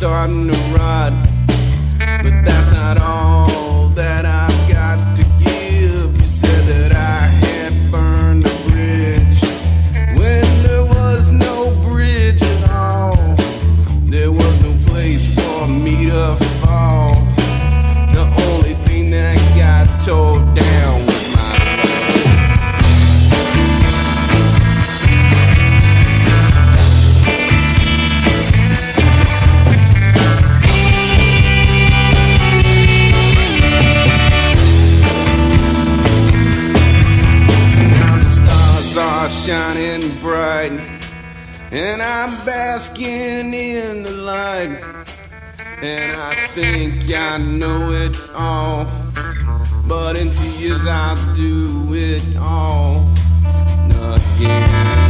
starting to rot, but that's not all. Shining bright, and I'm basking in the light. And I think I know it all, but in tears I'll do it all again.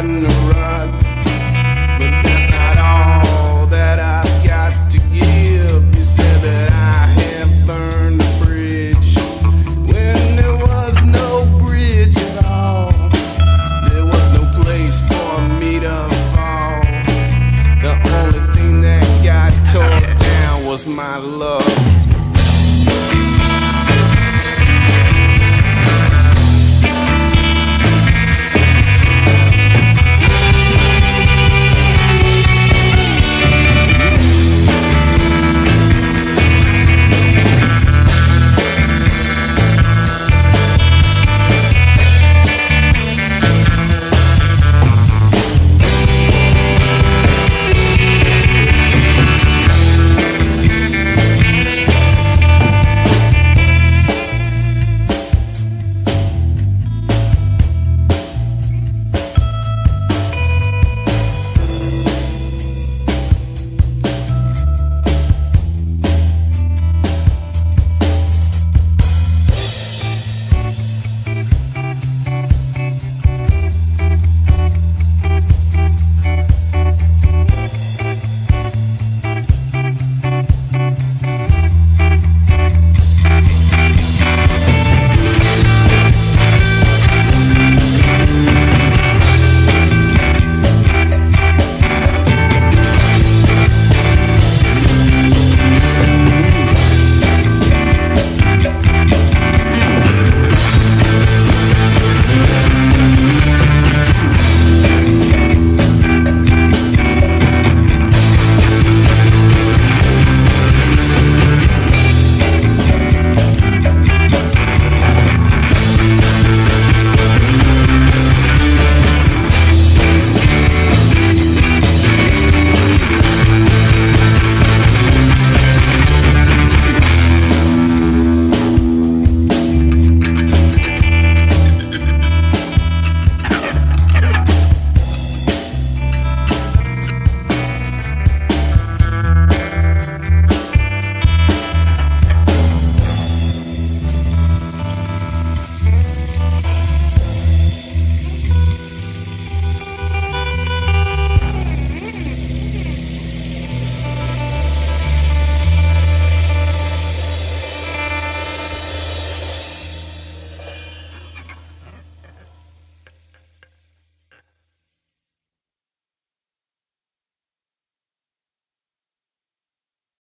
But that's not all that I've got to give. You said that I burned a bridge when there was no bridge at all. There was no place for me to fall. The only thing that got torn down was my love.